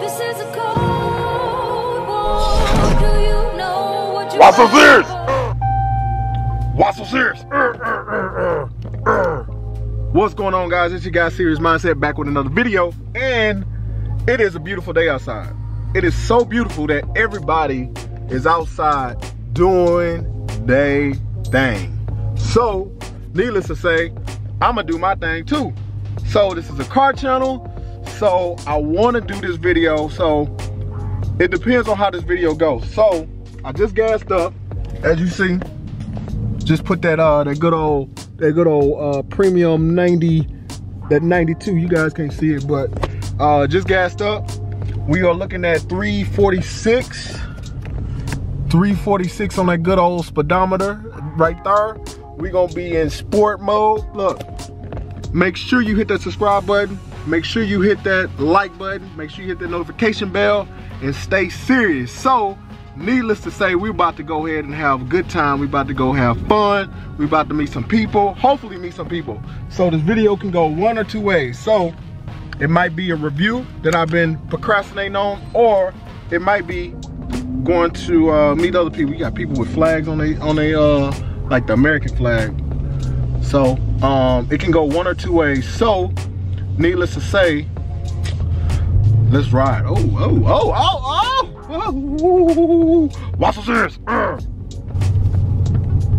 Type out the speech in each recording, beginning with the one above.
This is a cold war. Do you know what you Why so want? serious? Why so serious? What's going on, guys? It's your guy, Serious Mindset, back with another video. And it is a beautiful day outside. It is so beautiful that everybody is outside doing their thing. So, needless to say, I'm gonna do my thing too. So, this is a car channel. So, I wanna do this video. So, it depends on how this video goes. So, I just gassed up, as you see. Just put that uh that good old that good old uh premium 90 that 92 you guys can't see it but uh just gassed up we are looking at 346 346 on that good old speedometer right there we gonna be in sport mode look make sure you hit that subscribe button make sure you hit that like button. Make sure you hit the notification bell and stay serious. So needless to say we're about to go ahead and have a good time. We're about to go have fun. We're about to meet some people. Hopefully meet some people. So this video can go one or two ways. So it might be a review that i've been procrastinating on or it might be going to uh, meet other people. You got people with flags on they on they uh like the american flag. So um, it can go one or two ways. So, needless to say, let's ride. Oh, oh, oh, oh, oh, oh. What's so serious? Uh.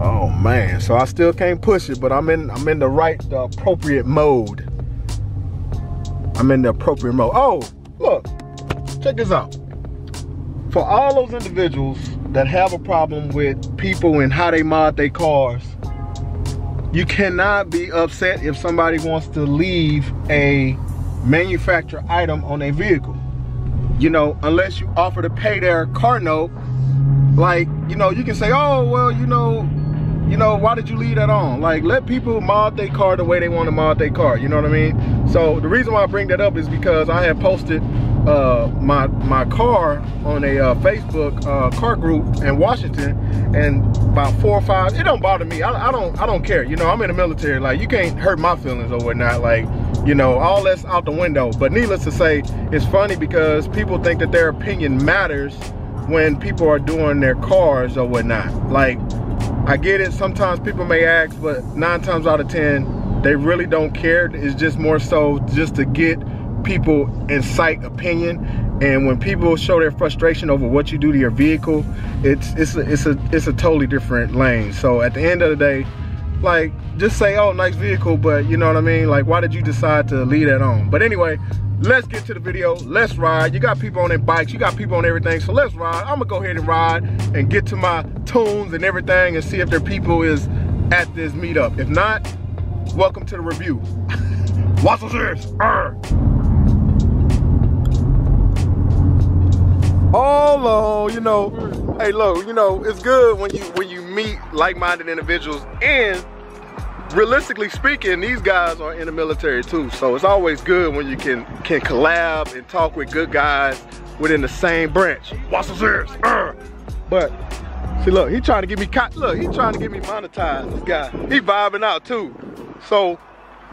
Oh man, so I still can't push it, but I'm in I'm in the right, the appropriate mode. I'm in the appropriate mode. Oh, look, check this out. For all those individuals that have a problem with people and how they mod their cars, you cannot be upset if somebody wants to leave a manufacturer item on a vehicle. You know, unless you offer to pay their car note, like, you know, you can say, oh, well, you know, you know, why did you leave that on? Like, let people mod their car the way they want to mod their car. You know what I mean? So the reason why I bring that up is because I had posted uh, my my car on a uh, Facebook uh, car group in Washington, and about four or five. It don't bother me. I, I don't I don't care. You know, I'm in the military. Like, you can't hurt my feelings or whatnot. Like, you know, all that's out the window. But needless to say, it's funny because people think that their opinion matters when people are doing their cars or whatnot. Like, I get it. Sometimes people may ask, but nine times out of ten, they really don't care. It's just more so just to get people incite opinion. And when people show their frustration over what you do to your vehicle, it's it's a, it's a it's a totally different lane. So at the end of the day, like just say, oh, nice vehicle, but you know what I mean? Like, why did you decide to leave that on? But anyway, let's get to the video. Let's ride. You got people on their bikes, you got people on everything. So let's ride. I'm gonna go ahead and ride and get to my tunes and everything and see if their people is at this meetup. If not, welcome to the review. What's You know, hey look, you know, it's good when you when you meet like-minded individuals and realistically speaking, these guys are in the military too. So it's always good when you can can collab and talk with good guys within the same branch. What's so serious? But see, look, he trying to get me caught. Look, he trying to get me monetized. This guy, he vibing out too. So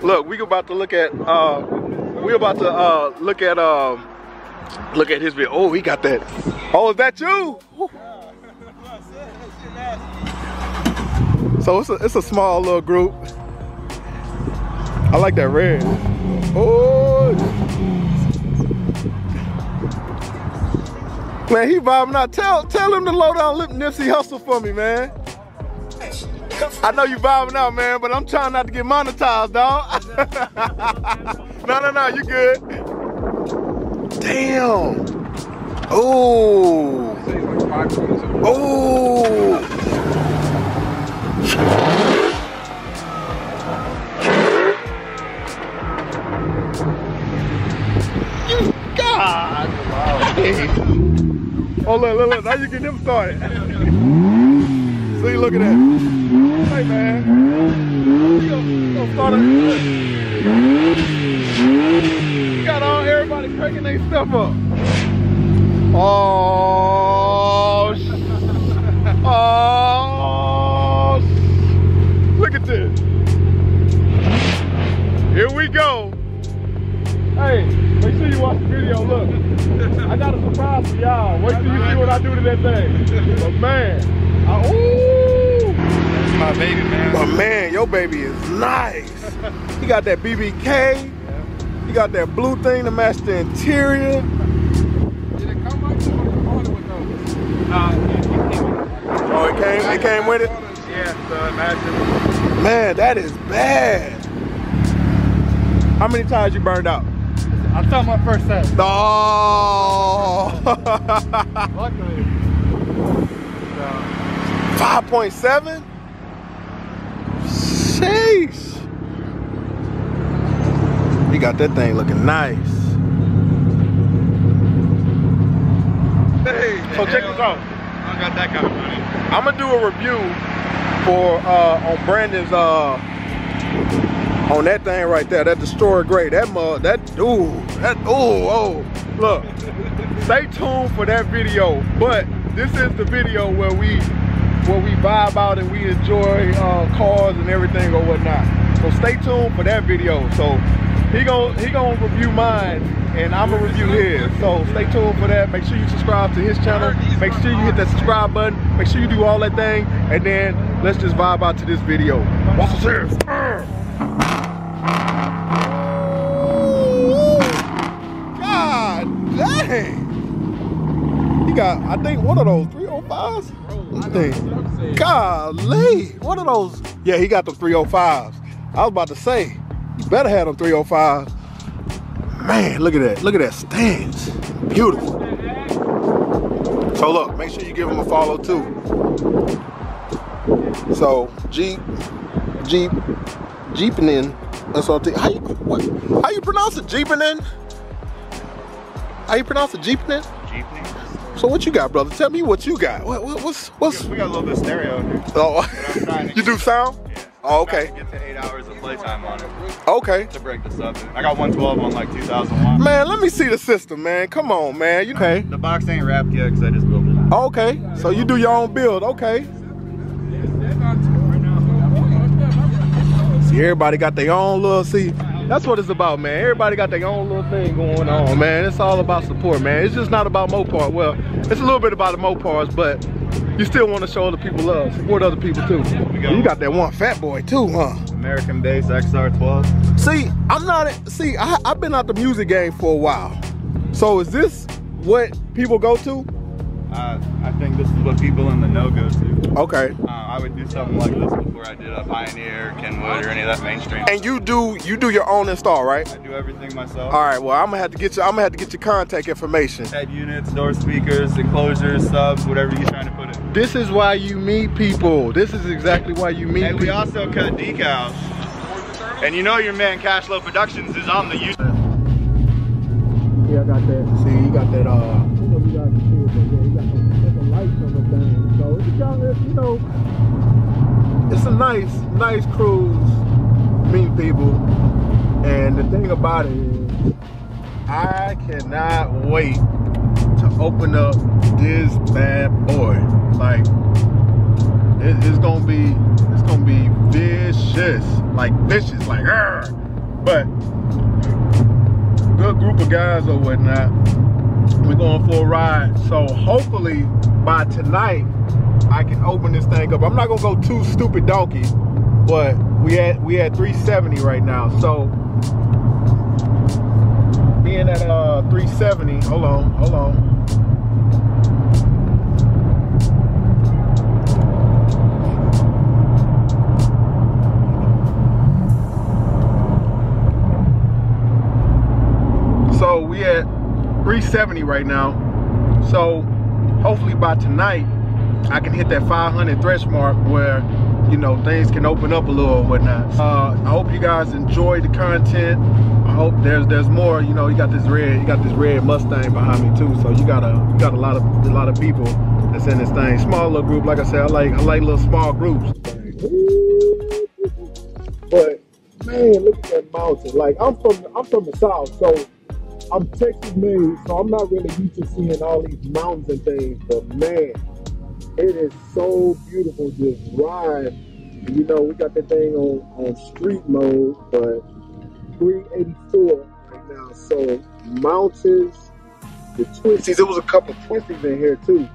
look, we about to look at uh, we about to uh, look at um, look at his video. Oh, he got that. Oh, is that you? So it's a, it's a small little group. I like that red. Oh. Man, he vibing out. Tell tell him to load down Lip Nipsey Hussle for me, man. I know you vibing out, man, but I'm trying not to get monetized, dog. no, no, no, you good. Damn. Oh. Oh. You God. Hey. Oh look, look, look. Now you can get them started. See, look at that. Hey man. You gonna start it. You got all everybody cranking their stuff up. Oh, oh, look at this. Here we go. Hey, make sure you watch the video. Look, I got a surprise for y'all. Wait till you see what I do to that thing. But man, I, ooh. That's my baby, man. But man, your baby is nice. He got that BBK. He got that blue thing to match the interior. Did it come like that or you bought it with those? It, it came Oh, it came. It came with it. Yeah, so imagine. Man, that is bad. How many times you burned out? I saw my first set. No. Luckily. 5.7? Sheesh. You got that thing looking nice. hey, So check this out. I don't got that kind of money. I'm gonna do a review for uh on Brandon's uh on that thing right there, that destroyer gray. That mug, that ooh, that ooh, oh. Look, stay tuned for that video. But this is the video where we where we vibe out and we enjoy uh cars and everything or whatnot. So stay tuned for that video. So he gon' he gonna review mine and I'm gonna review his. So stay tuned for that. Make sure you subscribe to his channel. Make sure you hit that subscribe button. Make sure you do all that thing. And then let's just vibe out to this video. The serious? God dang. He got, I think, one of those 305s? I think. Golly. One of those. Yeah, he got the 305s. I was about to say, you better have them 305. Man, look at that. Look at that stance. Beautiful. So look, make sure you give him a follow too. So Jeep, Jeep, Jeepinin, SRT. How you what? How you pronounce it? Jeepinin? How you pronounce it? Jeepinin? Jeepney. So what you got, brother? Tell me what you got. What, what, what's what's? We got a little bit of stereo here. Oh, I'm trying to you do sound? Oh, okay. to Get to eight hours of playtime on it Okay. to break this up. I got 112 on like 2000 watts. Man, let me see the system, man. Come on, man. You okay? The box ain't wrapped yet because I just built it. Okay. So you do your own build. Okay. See, everybody got their own little see. That's what it's about, man. Everybody got their own little thing going on, man. It's all about support, man. It's just not about Mopar. Well, it's a little bit about the Mopars, but you still want to show other people love, support other people too. You got that one fat boy too, huh? American Bass XR12. See, I'm not. See, I, I've been out the music game for a while. So is this what people go to? Uh, I think this is what people in the know go to. Okay. Uh, I would do something like this before I did a Pioneer, Kenwood, or any of that mainstream. And you do you do your own install, right? I do everything myself. All right. Well, I'm gonna have to get you. I'm gonna have to get your contact information. Head units, door speakers, enclosures, subs, whatever you're trying to put it. This is why you meet people. This is exactly why you meet And we also cut decals. And you know your man Cashflow Productions is on the use. Yeah, I got that. See, you got that. Uh, it, you know, it's a nice, nice cruise. Meet people, and the thing about it is, I cannot wait to open up this bad boy. Like, it, it's gonna be, it's gonna be vicious, like vicious, like, "Arr!" but good group of guys or whatnot. We're going for a ride. So hopefully by tonight I can open this thing up. I'm not gonna go too stupid donkey, but we at we at 370 right now. So being at uh 370, hold on, hold on. So we at 370 right now. So hopefully by tonight I can hit that 500 thresh mark where you know things can open up a little or whatnot. Uh, I hope you guys enjoyed the content. I hope there's there's more. You know, you got this red you got this red Mustang behind me too. So you got a you got a lot of a lot of people that's in this thing. Small little group, like I said, I like I like little small groups. But man, look at that mountain. Like I'm from I'm from the south, so I'm Texas made, so I'm not really used to seeing all these mountains and things. But man, it is so beautiful just ride. You know, we got that thing on on street mode, but 384 right now. So mountains the twisties. It was a couple twisties in here too.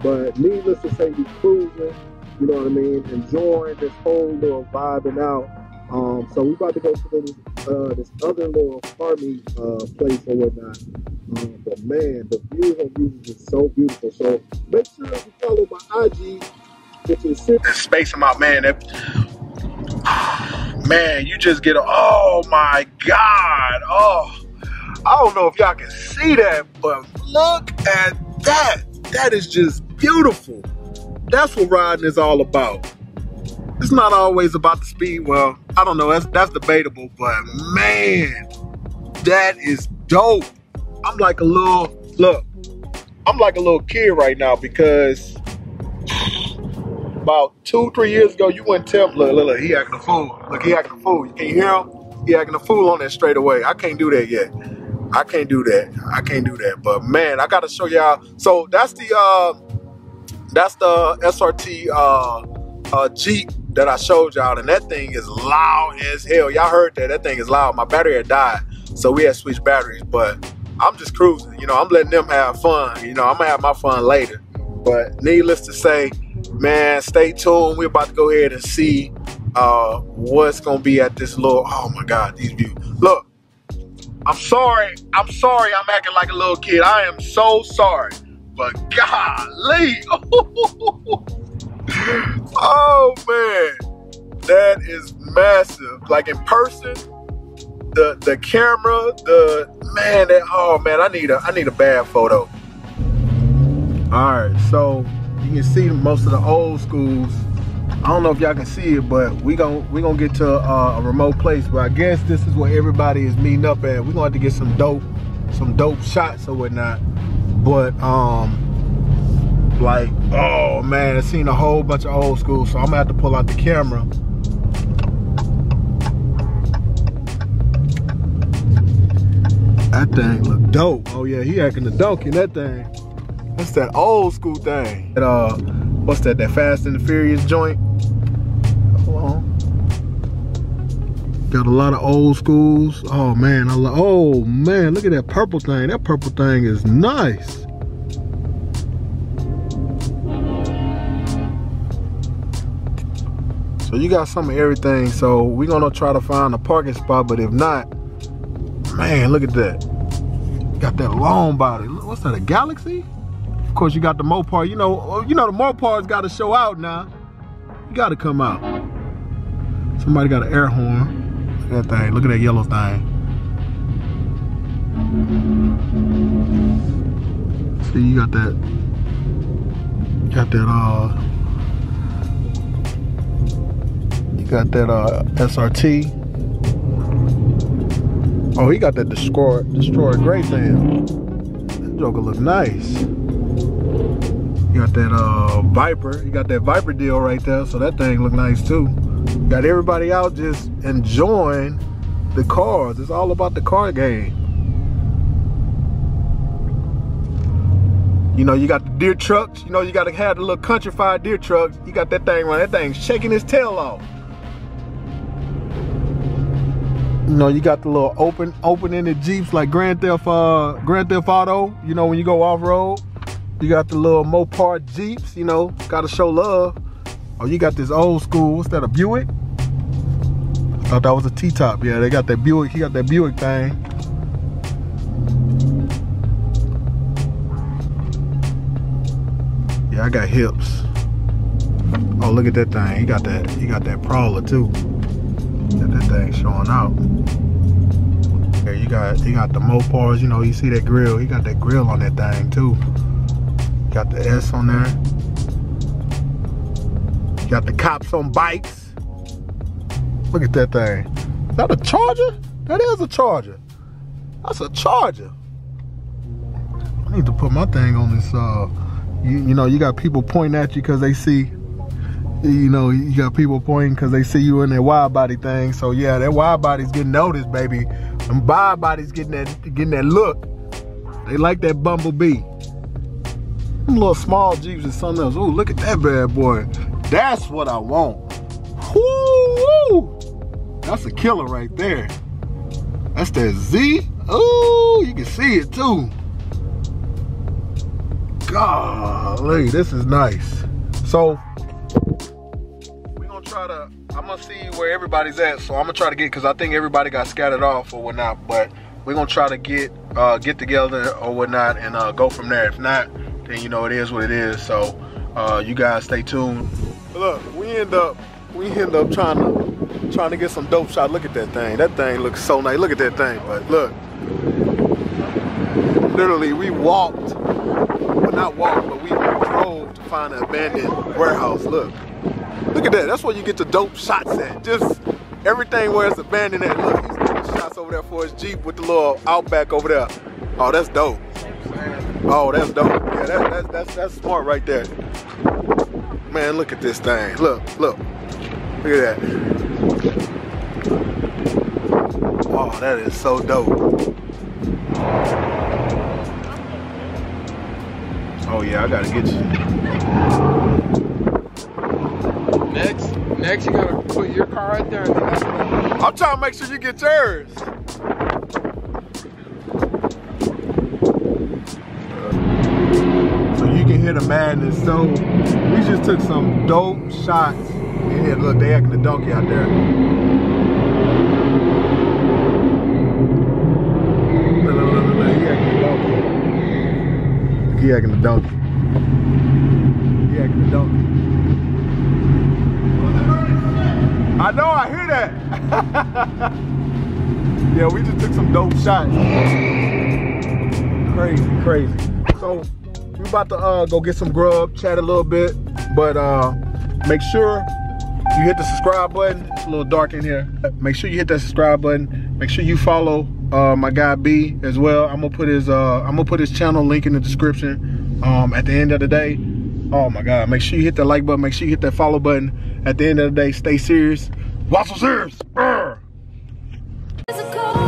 But needless to say, we cruising. You know what I mean? Enjoying this whole little vibing out. Um, so we about to go to this, uh, this other little farmy uh, place or whatnot. But man, the views on these is so beautiful. So make sure you follow my IG, which is Space them out, man. Man, you just get oh my God. Oh, I don't know if y'all can see that, but look at that. That is just beautiful. That's what riding is all about. It's not always about the speed. Well, I don't know. That's that's debatable, but man, that is dope. I'm like a little look. I'm like a little kid right now because about two, three years ago, you wouldn't tell look, look, look, he acting a fool. Look, he acting a fool. You can't hear him? He acting a fool on that straight away. I can't do that yet. I can't do that. I can't do that. But man, I gotta show y'all. So that's the uh that's the SRT uh uh Jeep that I showed y'all, and that thing is loud as hell. Y'all heard that? That thing is loud. My battery had died, so we had switched batteries. But I'm just cruising. You know, I'm letting them have fun. You know, I'm gonna have my fun later. But needless to say, man, stay tuned. We're about to go ahead and see uh, what's gonna be at this little. Oh my God, these views. Look, I'm sorry. I'm sorry. I'm acting like a little kid. I am so sorry. But golly, oh man, that is massive. Like in person, the the camera, the man, that oh man, I need a I need a bad photo. All right, so you can see most of the old schools. I don't know if y'all can see it, but we gon' we gonna get to uh, a remote place. But I guess this is where everybody is meeting up at. We gonna have to get some dope, some dope shots or whatnot. But um, like oh man, I seen a whole bunch of old schools, so I'm gonna have to pull out the camera. That thing look dope. Oh yeah, he acting the donkey in that thing. That's that old school thing. That, uh, what's that? That Fast and the Furious joint. Hold on. Got a lot of old schools. Oh man, I lo- oh man, look at that purple thing. That purple thing is nice. So you got some of everything. So we're gonna try to find a parking spot, but if not, man, look at that. Got that long body. What's that? A Galaxie? Of course, you got the Mopar. You know, you know the Mopar's got to show out now. You got to come out. Somebody got an air horn. Look at that thing. Look at that yellow thing. See, you got that. Got that. Uh. You got that uh SRT. Oh, he got that destroyer destroyer gray thing. That Joker look nice. You got that uh Viper. You got that Viper deal right there, so that thing look nice too. Got everybody out just enjoying the cars. It's all about the car game. You know, you got the deer trucks. You know, you got to have the little countrified deer trucks. You got that thing running. That thing shaking his tail off. You know, you got the little open, open-ended Jeeps like Grand Theft, uh, Grand Theft Auto. You know, when you go off-road, you got the little Mopar Jeeps. You know, got to show love. Oh, you got this old school. What's that? A Buick? I thought that was a T-top. Yeah, they got that Buick. He got that Buick thing. Yeah, I got hips. Oh, look at that thing. He got that. He got that Prowler too. Showing out. Yeah, you got. He got the Mopars. You know, you see that grill. He got that grill on that thing too. Got the S on there. Got the cops on bikes. Look at that thing. Is that a Charger? That is a Charger. That's a Charger. I need to put my thing on this. Uh, you, you know, you got people pointing at you because they see. You know, you got people pointing because they see you in that wide body thing. So yeah, that wide body's getting noticed, baby. And wide body's getting that getting that look. They like that bumblebee. Them little small Jeeps is something else. Ooh, look at that bad boy. That's what I want. Woo! That's a killer right there. That's that Z. Ooh, you can see it too. golly, this is nice. So gonna try to. I'm gonna see where everybody's at. So I'm gonna try to get because I think everybody got scattered off or whatnot. But we're gonna try to get uh, get together or whatnot and uh, go from there. If not, then you know it is what it is. So uh, you guys stay tuned. Look, we end up we end up trying to trying to get some dope shot. Look at that thing. That thing looks so nice. Look at that thing. But look, literally we walked, well not walked, but we drove to find an abandoned warehouse. Look, look at that. That's where you get the dope shots at. Just everything where it's abandoned at. Look, he's getting shots over there for his Jeep with the little Outback over there. Oh, that's dope. Oh, that's dope. Yeah, that, that's that's that's smart right there. Man, look at this thing. Look, look. Look at that. Oh, that is so dope. Oh yeah, I gotta get you. Next, next you gotta put your car right there. And then that's what I'm trying to make sure you get yours. So you can hear the madness. So we just took some dope shots. And here, look, they acting the donkey out there. Look, look, look, look, look, he acting the donkey. He acting the donkey. He acting the donkey. I know, I hear that. yeah, we just took some dope shots. Crazy, crazy. So we about to uh, go get some grub, chat a little bit, but uh, make sure you hit the subscribe button. It's a little dark in here. Make sure you hit that subscribe button. Make sure you follow uh, my guy B as well. I'm gonna put his uh, I'm gonna put his channel link in the description. Um, at the end of the day, oh my God, make sure you hit that like button. Make sure you hit that follow button. At the end of the day, stay serious. Serious. Brr. It's a cold